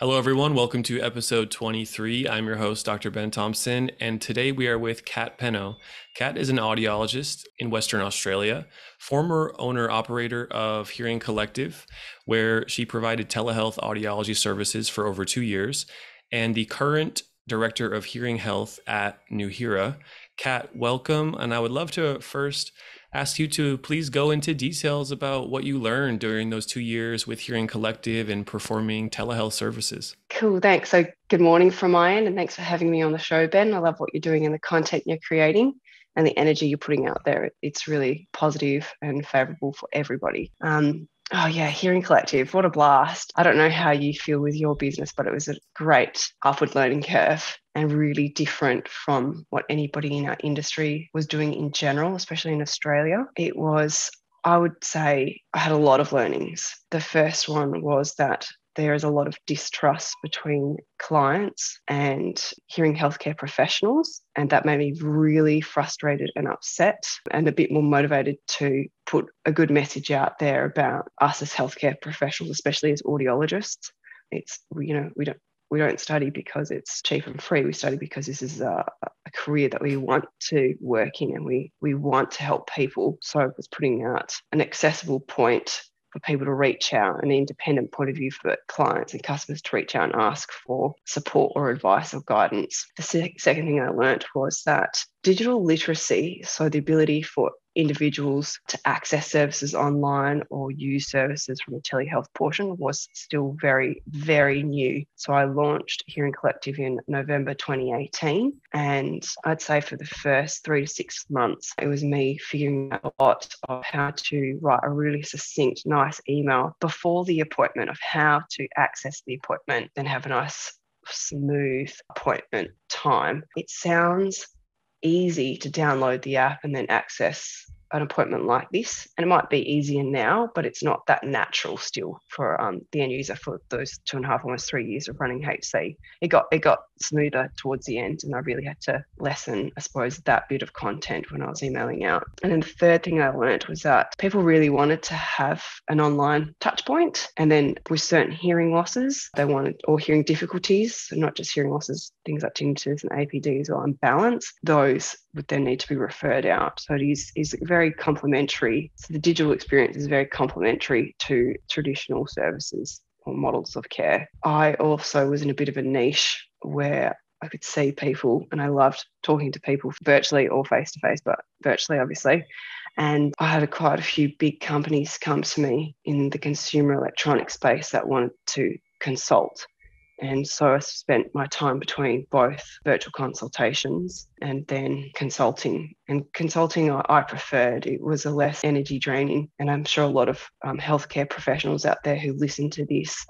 Hello, everyone. Welcome to episode 23. I'm your host, Dr. Ben Thompson, and today we are with Kat Penno. Kat is an audiologist in Western Australia, former owner operator of Hearing Collective, where she provided telehealth audiology services for over two years, and the current director of hearing health at Nuheara. Kat, welcome. And I would love to first ask you to please go into details about what you learned during those two years with Hearing Collective and performing telehealth services. Cool, thanks. So, good morning from my end, and thanks for having me on the show, Ben. I love what you're doing and the content you're creating and the energy you're putting out there. It's really positive and favorable for everybody. Um, Oh, yeah, Hearing Collective. What a blast. I don't know how you feel with your business, but it was a great upward learning curve and really different from what anybody in our industry was doing in general, especially in Australia. It was, I would say, I had a lot of learnings. The first one was that there is a lot of distrust between clients and hearing healthcare professionals. And that made me really frustrated and upset and a bit more motivated to put a good message out there about us as healthcare professionals, especially as audiologists. It's, you know, we don't we don't study because it's cheap and free. We study because this is a, a, career that we want to work in and we we want to help people. So I was putting out an accessible point for people to reach out, an independent point of view for clients and customers to reach out and ask for support or advice or guidance. The second thing I learned was that digital literacy, so the ability for individuals to access services online or use services from the telehealth portion was still very, very new. So I launched Hearing Collective in November 2018. And I'd say for the first three to six months, it was me figuring out a lot of how to write a really succinct, nice email before the appointment of how to access the appointment, then have a nice smooth appointment time. It sounds easy to download the app and then access an appointment like this. And it might be easier now, but it's not that natural still for um, the end user for those two and a half, almost three years of running HC. It got it got smoother towards the end, and I really had to lessen, I suppose, that bit of content when I was emailing out. And then the third thing I learned was that people really wanted to have an online touch point, and then with certain hearing losses, they wanted or hearing difficulties, so not just hearing losses, things like tinnitus and APD or imbalance. Those would then need to be referred out. So it is, is very complementary. So the digital experience is very complementary to traditional services or models of care. I also was in a bit of a niche where I could see people and I loved talking to people virtually or face to face, but virtually, obviously. And I had a, quite a few big companies come to me in the consumer electronic space that wanted to consult and so I spent my time between both virtual consultations and then consulting. And consulting I preferred. It was a less energy draining. And I'm sure a lot of um, healthcare professionals out there who listen to this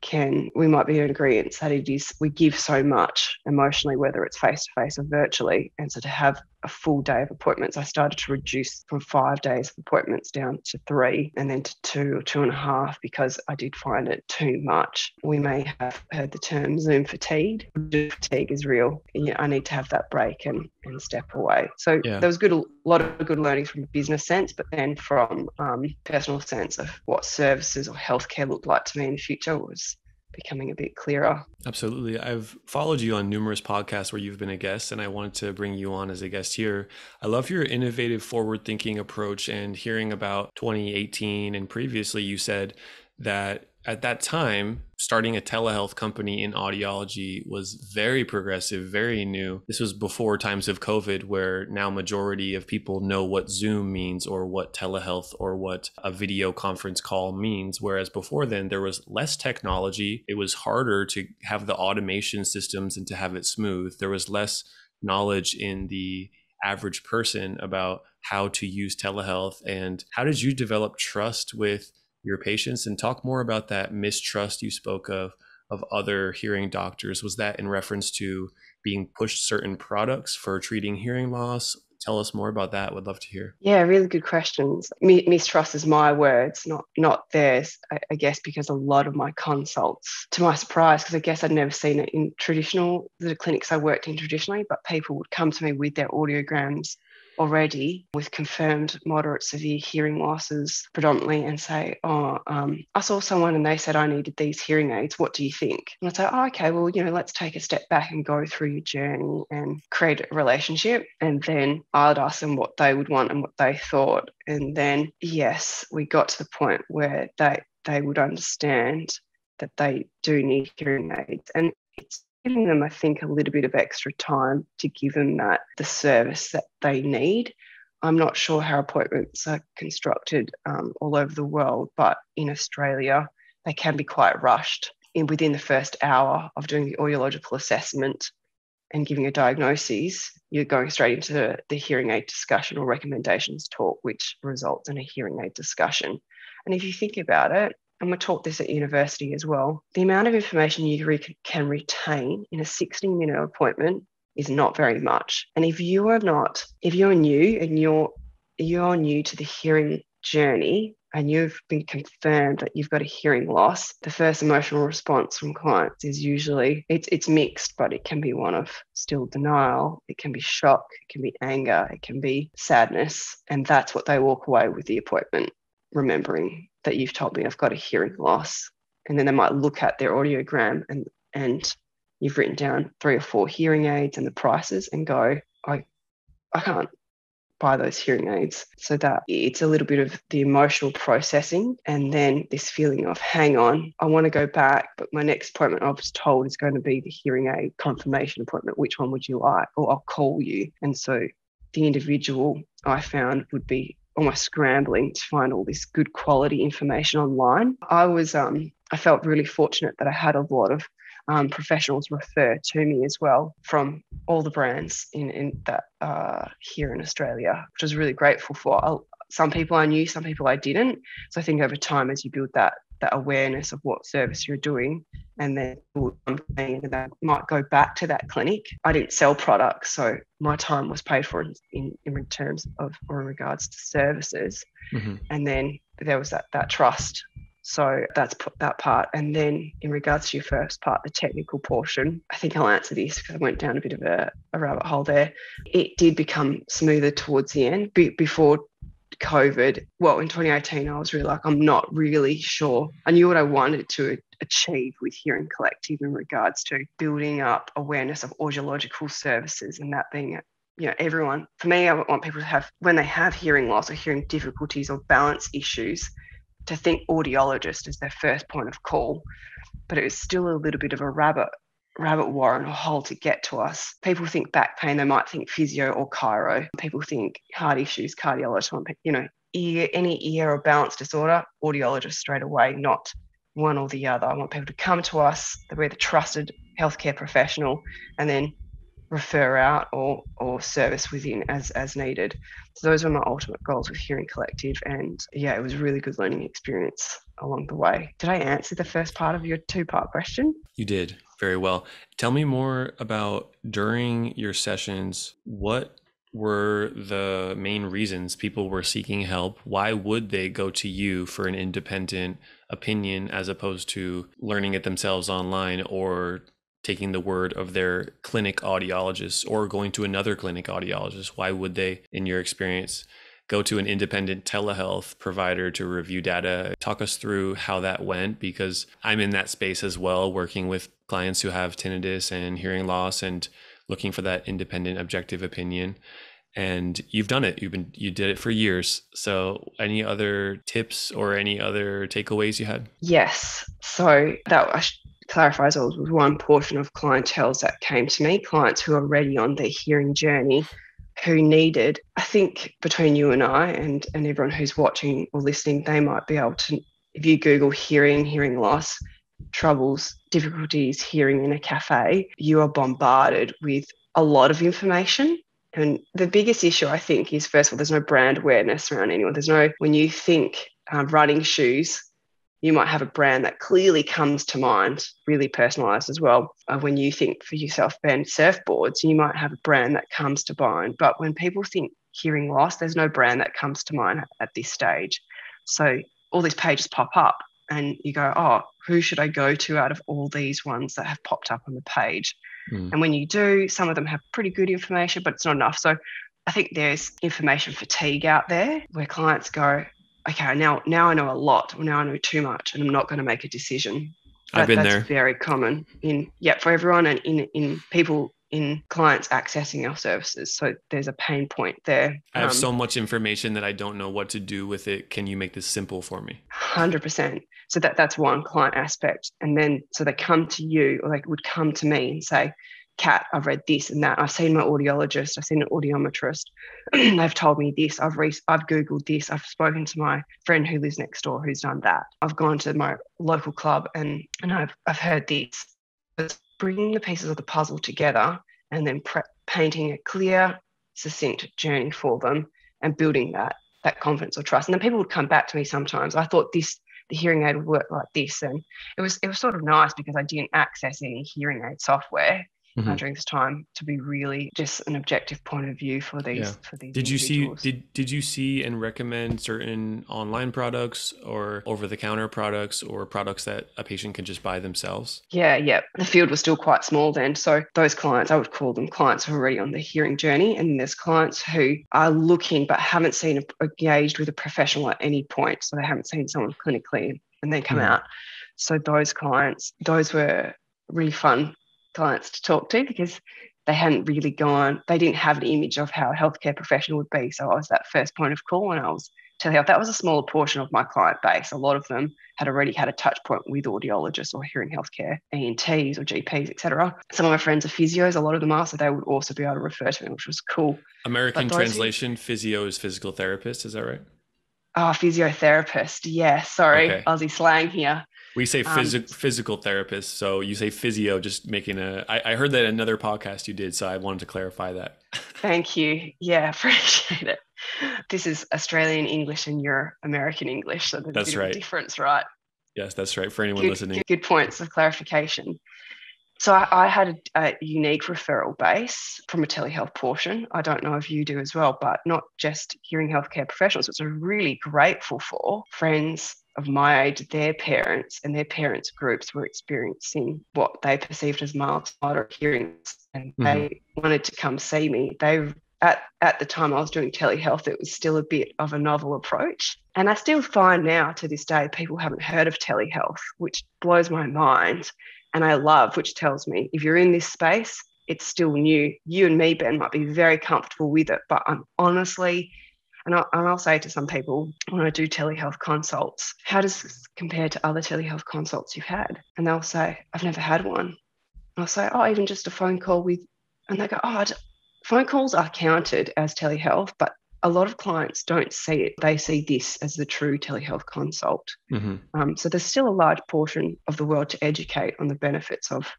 can we might be in agreement that it is we give so much emotionally whether it's face to face or virtually. And so to have a full day of appointments i started to reduce from five days of appointments down to three and then to two or two and a half because i did find it too much. We may have heard the term zoom fatigue. Fatigue is real. Yeah, i need to have that break and, and step away. So yeah. there was good lot of good learnings from a business sense but then from um, personal sense of what services or healthcare looked like to me in the future was becoming a bit clearer. Absolutely. I've followed you on numerous podcasts where you've been a guest, and I wanted to bring you on as a guest here. I love your innovative, forward thinking approach and hearing about 2018. And previously, you said that at that time, starting a telehealth company in audiology was very progressive, very new. This was before times of COVID, where now majority of people know what Zoom means or what telehealth or what a video conference call means. Whereas before then, there was less technology. It was harder to have the automation systems and to have it smooth. There was less knowledge in the average person about how to use telehealth and how did you develop trust with your patients and talk more about that mistrust you spoke of of other hearing doctors. Was that in reference to being pushed certain products for treating hearing loss? Tell us more about that. Would love to hear. Yeah really good questions. Mistrust is my words not not theirs I, I guess because a lot of my consults to my surprise because i guess i'd never seen it in traditional the clinics i worked in traditionally but people would come to me with their audiograms already with confirmed moderate severe hearing losses predominantly and say, Oh, um, I saw someone and they said I needed these hearing aids. What do you think? And I'd say, Oh, okay, well, you know, let's take a step back and go through your journey and create a relationship. And then I'd ask them what they would want and what they thought. And then, yes, we got to the point where they, they would understand that they do need hearing aids. And it's giving them, I think, a little bit of extra time to give them that the service that they need. I'm not sure how appointments are constructed um, all over the world, but in Australia, they can be quite rushed. In within the first hour of doing the audiological assessment and giving a diagnosis, you're going straight into the hearing aid discussion or recommendations talk, which results in a hearing aid discussion. And if you think about it, and we're taught this at university as well, the amount of information you re- can retain in a 60 minute appointment is not very much. And if you are not, if you're new and you're you're new to the hearing journey and you've been confirmed that you've got a hearing loss, the first emotional response from clients is usually it's it's mixed, but it can be one of still denial, it can be shock, it can be anger, it can be sadness, and that's what they walk away with the appointment remembering that you've told me I've got a hearing loss. And then they might look at their audiogram and and you've written down three or four hearing aids and the prices and go, I I can't buy those hearing aids. So that it's a little bit of the emotional processing and then this feeling of hang on, I want to go back, but my next appointment I was told is going to be the hearing aid confirmation appointment. Which one would you like? Or I'll call you. And so the individual I found would be almost scrambling to find all this good quality information online. I was um, I felt really fortunate that I had a lot of um, professionals refer to me as well from all the brands in, in that uh, here in Australia, which I was really grateful for. I'll, some people I knew, some people I didn't. So I think over time, as you build that that awareness of what service you're doing and then that might go back to that clinic. I didn't sell products, so my time was paid for in, in, terms of or in regards to services. Mm-hmm. And then there was that that trust. So that's that part. And then in regards to your first part, the technical portion, I think I'll answer this because I went down a bit of a, a rabbit hole there. It did become smoother towards the end. Be, before COVID, well, in 2018, I was really like, I'm not really sure. I knew what I wanted to achieve with Hearing Collective in regards to building up awareness of audiological services and that being you know everyone for me i want people to have when they have hearing loss or hearing difficulties or balance issues to think audiologist as their first point of call but it was still a little bit of a rabbit rabbit warren or hole to get to us. People think back pain, they might think physio or chiro. People think heart issues, cardiologist, you know, ear, any ear or balance disorder, audiologist straight away, not one or the other. I want people to come to us, we're the trusted healthcare professional, and then refer out or or service within as as needed. So those were my ultimate goals with Hearing Collective, and yeah, it was a really good learning experience along the way. Did I answer the first part of your two part question? You did very well. Tell me more about during your sessions. What were the main reasons people were seeking help? Why would they go to you for an independent opinion as opposed to learning it themselves online or taking the word of their clinic audiologist or going to another clinic audiologist? Why would they, in your experience, go to an independent telehealth provider to review data? Talk us through how that went because I'm in that space as well, working with clients who have tinnitus and hearing loss and looking for that independent objective opinion. And you've done it. You've been you did it for years. So any other tips or any other takeaways you had? Yes. So that as well was one portion of clientele that came to me clients who are already on their hearing journey who needed i think between you and i and and everyone who's watching or listening they might be able to if you google hearing hearing loss troubles difficulties hearing in a cafe you are bombarded with a lot of information and the biggest issue, I think, is first of all, there's no brand awareness around anyone. There's no, when you think um, running shoes, you might have a brand that clearly comes to mind, really personalized as well. Uh, when you think for yourself, Ben, surfboards, you might have a brand that comes to mind. But when people think hearing loss, there's no brand that comes to mind at, at this stage. So all these pages pop up and you go, oh, who should I go to out of all these ones that have popped up on the page? Mm. And when you do, some of them have pretty good information, but it's not enough. So I think there's information fatigue out there where clients go, okay, now now I know a lot, or now I know too much, and I'm not going to make a decision. I've been that's there. Very common in yeah for everyone and in in people in clients accessing our services. So there's a pain point there. I have Um, so much information that I don't know what to do with it. Can you make this simple for me? Hundred percent. So that that's one client aspect, and then so they come to you, or they would come to me and say, "Kat, I've read this and that. I've seen my audiologist. I've seen an audiometrist. They've told me this. I've re- I've googled this. I've spoken to my friend who lives next door who's done that. I've gone to my local club and and I've I've heard this." It's bringing the pieces of the puzzle together and then pre- painting a clear, succinct journey for them and building that that confidence or trust. And then people would come back to me sometimes. I thought this the hearing aid would work like this, and it was it was sort of nice because I didn't access any hearing aid software uh, Mhm. during this time to be really just an objective point of view for these Yeah. for these. Did you see did did you see and recommend certain online products or over the counter products or products that a patient can just buy themselves? Yeah, yeah. The field was still quite small then. So those clients, I would call them clients who are already on the hearing journey. And there's clients who are looking but haven't seen engaged with a professional at any point. So they haven't seen someone clinically and then come Mhm. out. So those clients, those were really fun clients to talk to because they hadn't really gone, they didn't have an image of how a healthcare professional would be. So I was that first point of call when I was telehealth. That was a smaller portion of my client base. A lot of them had already had a touch point with audiologists or hearing healthcare, ENTs or GPs, etc. Some of my friends are physios, a lot of them are, so they would also be able to refer to me, which was cool. American those who- translation, physio is physical therapist, is that right? Ah, physiotherapist. Yeah, sorry, Okay. Aussie slang here. We say Um, physical therapist, so you say physio, just making a. I, I heard that in another podcast you did, so I wanted to clarify that. Thank you. Yeah, appreciate it. This is Australian English and you're American English, so there's That's a right. difference, right? yes, that's right. For anyone good, listening, good, good points of clarification. So I, I had a, a unique referral base from a telehealth portion. I don't know if you do as well, but not just hearing healthcare professionals, which I'm really grateful for. Friends of my age, their parents and their parents' groups were experiencing what they perceived as mild moderate hearing, and Mhm. they wanted to come see me. They at, at the time I was doing telehealth, it was still a bit of a novel approach. And I still find now to this day, people haven't heard of telehealth, which blows my mind. And I love, which tells me if you're in this space, it's still new. You and me, Ben, might be very comfortable with it, but I'm honestly, and I'll, and I'll say to some people when I do telehealth consults, how does this compare to other telehealth consults you've had? And they'll say, I've never had one. And I'll say, oh, even just a phone call with, and they go, oh, phone calls are counted as telehealth, but a lot of clients don't see it. They see this as the true telehealth consult. Mhm. Um, so there's still a large portion of the world to educate on the benefits of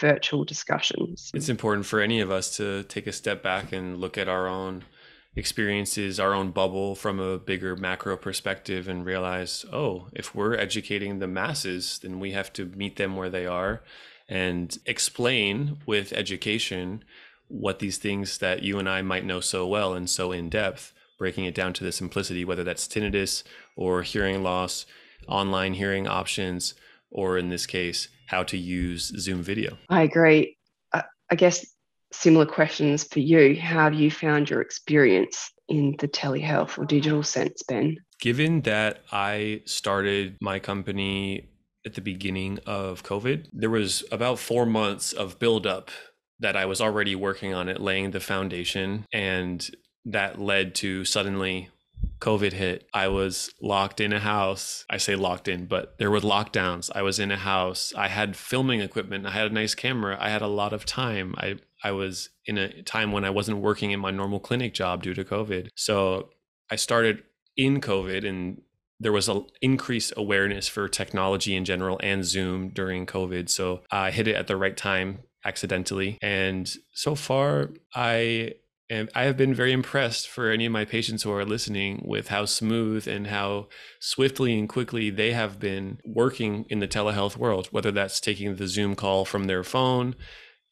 virtual discussions. it's important for any of us to take a step back and look at our own experiences, our own bubble from a bigger macro perspective and realize, oh, if we're educating the masses, then we have to meet them where they are and explain with education what these things that you and I might know so well and so in depth, breaking it down to the simplicity, whether that's tinnitus or hearing loss, online hearing options, or in this case, how to use Zoom video. I agree. I, guess similar questions for you. How have you found your experience in the telehealth or digital sense, Ben? Given that I started my company at the beginning of COVID, there was about four months of buildup that I was already working on it, laying the foundation. And that led to suddenly COVID hit. I was locked in a house. I say locked in, but there were lockdowns. I was in a house. I had filming equipment. I had a nice camera. I had a lot of time. I, I was in a time when I wasn't working in my normal clinic job due to COVID. So I started in COVID and there was an increased awareness for technology in general and Zoom during COVID. So I hit it at the right time accidentally. And so far, I am, I have been very impressed for any of my patients who are listening with how smooth and how swiftly and quickly they have been working in the telehealth world, whether that's taking the Zoom call from their phone.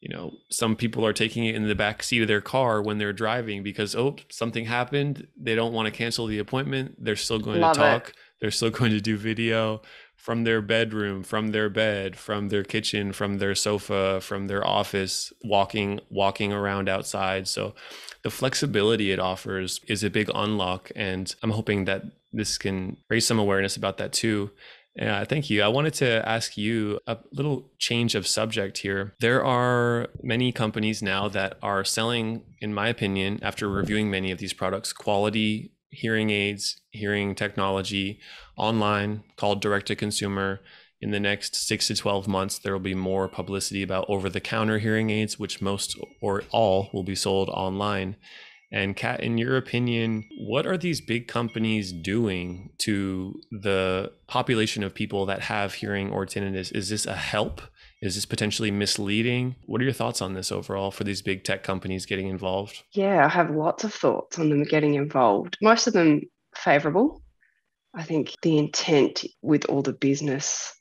You know, some people are taking it in the back seat of their car when they're driving because, oh, something happened. They don't want to cancel the appointment. They're still going Love to it. talk. They're still going to do video from their bedroom, from their bed, from their kitchen, from their sofa, from their office, walking walking around outside. So the flexibility it offers is a big unlock. And I'm hoping that this can raise some awareness about that too. Yeah, thank you. I wanted to ask you a little change of subject here. There are many companies now that are selling, in my opinion, after reviewing many of these products, quality hearing aids, hearing technology online called direct to consumer. In the next six to 12 months, there will be more publicity about over the counter hearing aids, which most or all will be sold online. And Kat, in your opinion, what are these big companies doing to the population of people that have hearing or tinnitus? Is this a help? Is this potentially misleading? What are your thoughts on this overall for these big tech companies getting involved? Yeah, I have lots of thoughts on them getting involved. Most of them favorable. I think the intent with all the business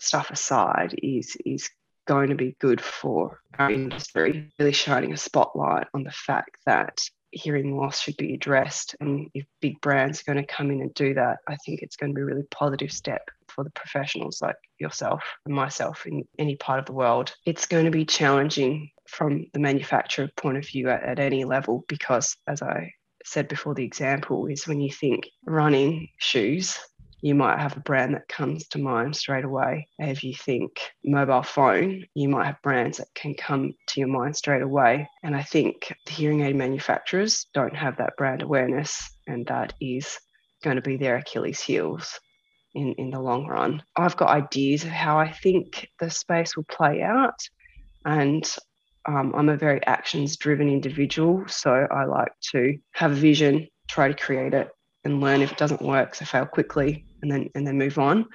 stuff aside is is going to be good for our industry, really shining a spotlight on the fact that hearing loss should be addressed. And if big brands are going to come in and do that, I think it's going to be a really positive step for the professionals like yourself and myself in any part of the world. It's going to be challenging from the manufacturer point of view at, at any level because, as I said before, the example is when you think running shoes, you might have a brand that comes to mind straight away. If you think mobile phone, you might have brands that can come to your mind straight away. And I think the hearing aid manufacturers don't have that brand awareness, and that is going to be their Achilles heels in, in the long run. I've got ideas of how I think the space will play out. And um, I'm a very actions driven individual. So I like to have a vision, try to create it, and learn if it doesn't work. So fail quickly and then and then move on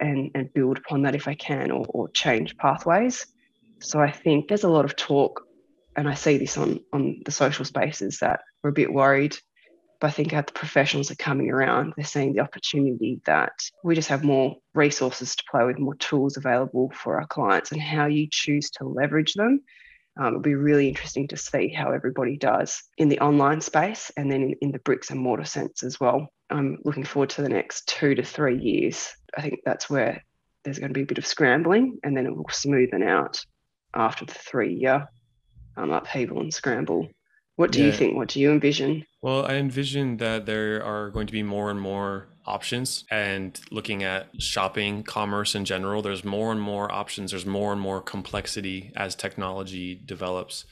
and, and build upon that if I can or, or change pathways. So I think there's a lot of talk, and I see this on on the social spaces that we're a bit worried. But I think as the professionals are coming around, they're seeing the opportunity that we just have more resources to play with, more tools available for our clients, and how you choose to leverage them um, it'll be really interesting to see how everybody does in the online space and then in, in the bricks and mortar sense as well. I'm looking forward to the next two to three years. I think that's where there's going to be a bit of scrambling and then it will smoothen out after the three year um, upheaval and scramble. What do yeah. you think? What do you envision? Well, I envision that there are going to be more and more options and looking at shopping commerce in general there's more and more options there's more and more complexity as technology develops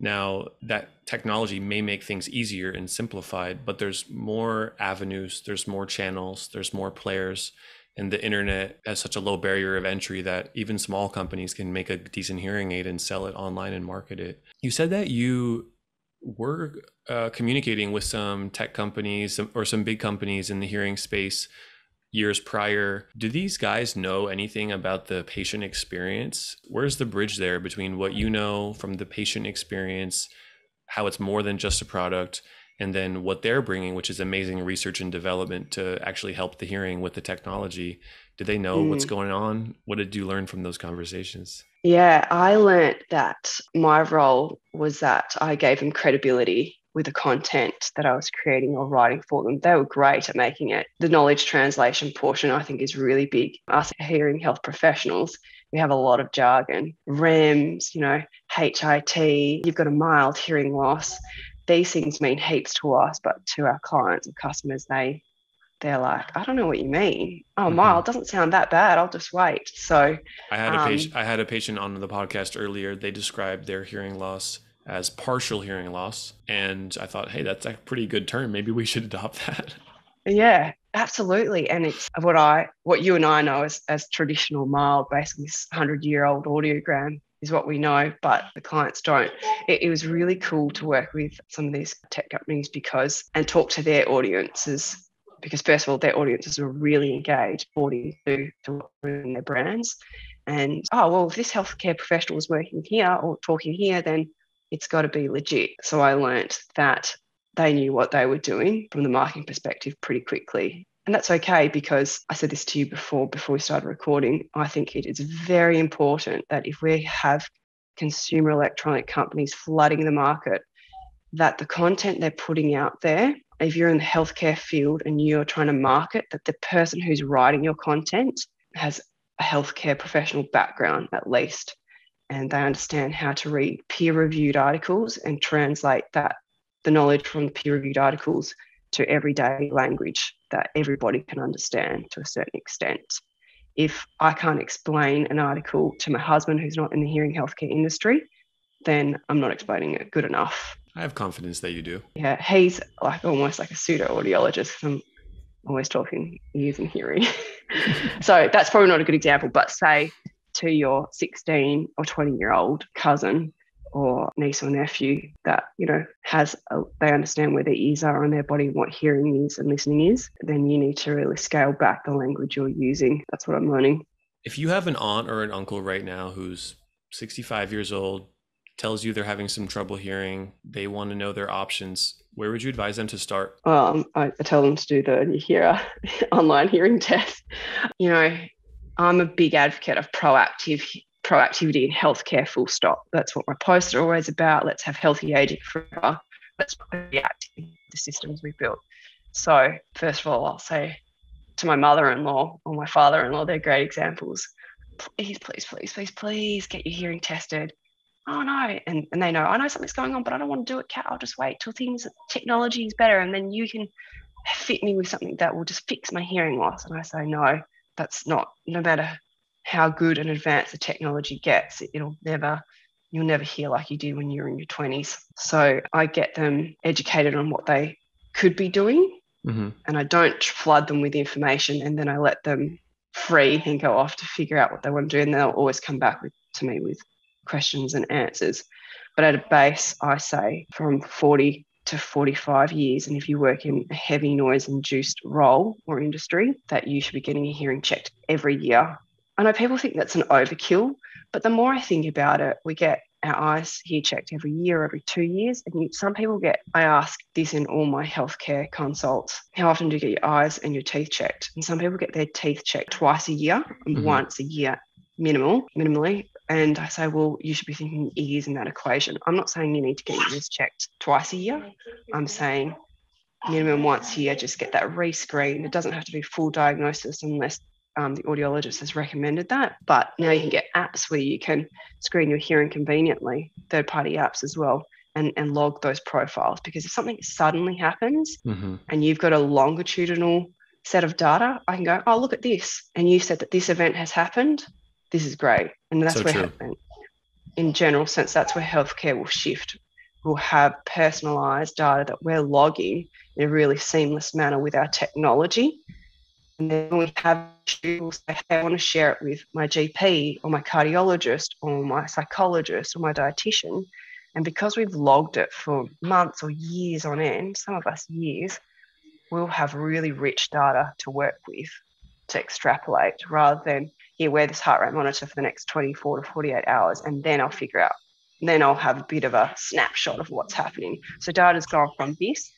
now that technology may make things easier and simplified but there's more avenues there's more channels there's more players and the internet has such a low barrier of entry that even small companies can make a decent hearing aid and sell it online and market it you said that you we're uh, communicating with some tech companies or some big companies in the hearing space years prior. Do these guys know anything about the patient experience? Where's the bridge there between what you know from the patient experience, how it's more than just a product, and then what they're bringing, which is amazing research and development to actually help the hearing with the technology? Do they know mm. what's going on? What did you learn from those conversations? Yeah, I learned that my role was that I gave them credibility with the content that I was creating or writing for them. They were great at making it. The knowledge translation portion, I think, is really big. Us hearing health professionals, we have a lot of jargon, REMS, you know, HIT, you've got a mild hearing loss. These things mean heaps to us, but to our clients and customers, they they're like, I don't know what you mean. Oh, mm-hmm. mild doesn't sound that bad. I'll just wait. So I had a um, patient. I had a patient on the podcast earlier. They described their hearing loss as partial hearing loss, and I thought, hey, that's a pretty good term. Maybe we should adopt that. Yeah, absolutely. And it's what I, what you and I know as, as traditional mild, basically this hundred year old audiogram is what we know, but the clients don't. It, it, was really cool to work with some of these tech companies because and talk to their audiences because first of all, their audiences were really engaged, bought into to their brands. And oh well, if this healthcare professional is working here or talking here, then it's got to be legit. So I learnt that they knew what they were doing from the marketing perspective pretty quickly. And that's okay because I said this to you before before we started recording. I think it is very important that if we have consumer electronic companies flooding the market, that the content they're putting out there if you're in the healthcare field and you're trying to market that the person who's writing your content has a healthcare professional background at least and they understand how to read peer reviewed articles and translate that the knowledge from the peer reviewed articles to everyday language that everybody can understand to a certain extent. If I can't explain an article to my husband who's not in the hearing healthcare industry, then I'm not explaining it good enough. I have confidence that you do. Yeah, he's like almost like a pseudo audiologist. I'm always talking ears and hearing. so that's probably not a good example, but say to your 16 or 20 year old cousin or niece or nephew that you know has a, they understand where their ears are on their body what hearing is and listening is then you need to really scale back the language you're using that's what i'm learning if you have an aunt or an uncle right now who's 65 years old tells you they're having some trouble hearing they want to know their options where would you advise them to start um, I, tell them to do the hear online hearing test you know i'm a big advocate of proactive proactivity in healthcare, full stop. That's what my posts are always about. Let's have healthy aging forever. Let's react to the systems we've built. So, first of all, I'll say to my mother in law or my father in law, they're great examples. Please, please, please, please, please get your hearing tested. Oh no. And, and they know, I know something's going on, but I don't want to do it, Kat I'll just wait till things, technology is better. And then you can fit me with something that will just fix my hearing loss. And I say, no, that's not, no matter how good and advanced the technology gets, it'll never you'll never hear like you did when you were in your 20s. So I get them educated on what they could be doing mm-hmm. and I don't flood them with information and then I let them free and go off to figure out what they want to do and they'll always come back with, to me with questions and answers. But at a base, I say from 40 to 45 years. And if you work in a heavy noise induced role or industry, that you should be getting your hearing checked every year I know people think that's an overkill, but the more I think about it, we get our eyes here checked every year, every two years. And you, some people get, I ask this in all my healthcare consults how often do you get your eyes and your teeth checked? And some people get their teeth checked twice a year, mm-hmm. once a year, minimal, minimally. And I say, well, you should be thinking ears in that equation. I'm not saying you need to get your ears checked twice a year. I'm saying minimum once a year, just get that rescreen. It doesn't have to be full diagnosis unless um, the audiologist has recommended that. But now you can get apps where you can screen your hearing conveniently, third party apps as well, and, and log those profiles. Because if something suddenly happens mm-hmm. and you've got a longitudinal set of data, I can go, oh, look at this. And you said that this event has happened. This is great. And that's so where, in general sense, that's where healthcare will shift. We'll have personalized data that we're logging in a really seamless manner with our technology and then we have issues, say, hey, I want to share it with my GP or my cardiologist or my psychologist or my dietitian. And because we've logged it for months or years on end, some of us years, we'll have really rich data to work with to extrapolate rather than here, wear this heart rate monitor for the next 24 to 48 hours, and then I'll figure out. then I'll have a bit of a snapshot of what's happening. So data's gone from this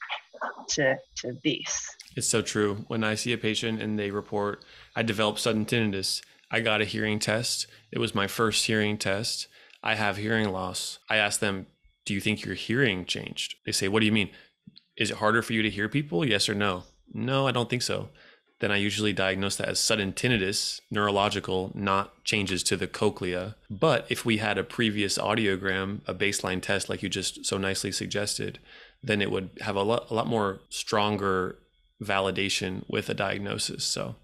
to, to this. It's so true. When I see a patient and they report, I developed sudden tinnitus, I got a hearing test. It was my first hearing test. I have hearing loss. I ask them, Do you think your hearing changed? They say, What do you mean? Is it harder for you to hear people? Yes or no? No, I don't think so. Then I usually diagnose that as sudden tinnitus, neurological, not changes to the cochlea. But if we had a previous audiogram, a baseline test, like you just so nicely suggested, then it would have a lot, a lot more stronger validation with a diagnosis. So,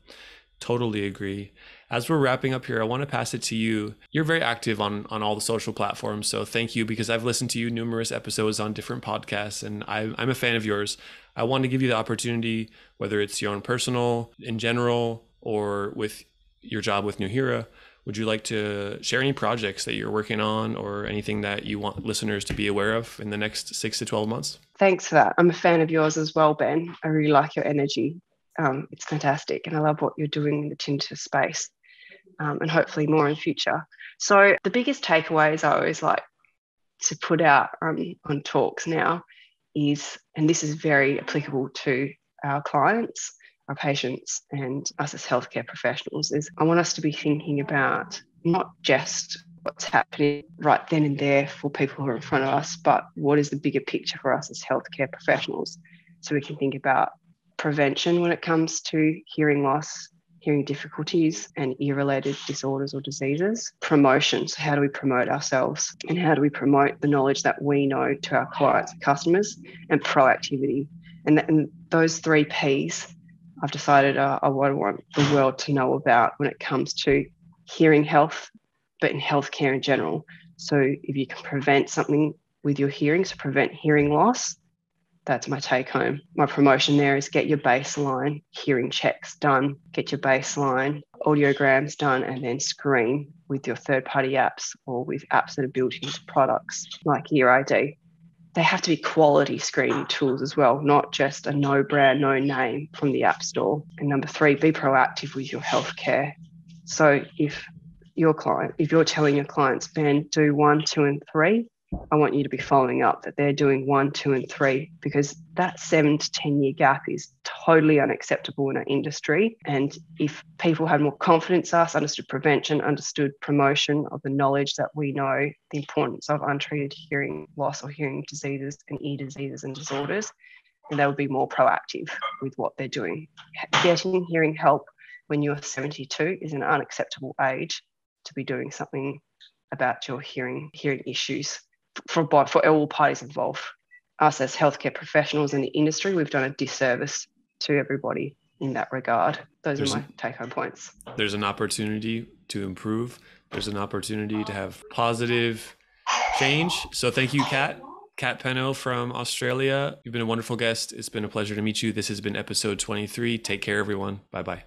totally agree. As we're wrapping up here, I want to pass it to you. You're very active on on all the social platforms, so thank you because I've listened to you numerous episodes on different podcasts, and I, I'm a fan of yours. I want to give you the opportunity, whether it's your own personal, in general, or with your job with Nuheara, would you like to share any projects that you're working on or anything that you want listeners to be aware of in the next six to 12 months? Thanks for that. I'm a fan of yours as well, Ben. I really like your energy. Um, it's fantastic. And I love what you're doing in the tinnitus space um, and hopefully more in future. So, the biggest takeaways I always like to put out um, on talks now is, and this is very applicable to our clients, our patients and us as healthcare professionals is I want us to be thinking about not just what's happening right then and there for people who are in front of us, but what is the bigger picture for us as healthcare professionals? So we can think about prevention when it comes to hearing loss hearing difficulties and ear related disorders or diseases. Promotion. So, how do we promote ourselves and how do we promote the knowledge that we know to our clients and customers? And proactivity. And, and those three P's I've decided uh, I want the world to know about when it comes to hearing health, but in healthcare in general. So, if you can prevent something with your hearing, so prevent hearing loss, that's my take home. My promotion there is get your baseline hearing checks done, get your baseline audiograms done, and then screen with your third party apps or with apps that are built into products like EarID. They have to be quality screening tools as well, not just a no brand, no name from the App Store. And number three, be proactive with your healthcare. So if your client, if you're telling your clients, Ben, do one, two, and three, I want you to be following up that they're doing one, two, and three, because that seven to 10 year gap is totally unacceptable in our industry. And if people had more confidence us, understood prevention, understood promotion of the knowledge that we know the importance of untreated hearing loss or hearing diseases and ear diseases and disorders, then they would be more proactive with what they're doing. Getting hearing help when you're 72 is an unacceptable age to be doing something about your hearing hearing issues for, for all parties involved. Us as healthcare professionals in the industry, we've done a disservice to everybody in that regard. Those there's are my take home points. There's an opportunity to improve, there's an opportunity to have positive change. So thank you, Kat. Kat Penno from Australia. You've been a wonderful guest. It's been a pleasure to meet you. This has been episode 23. Take care, everyone. Bye bye.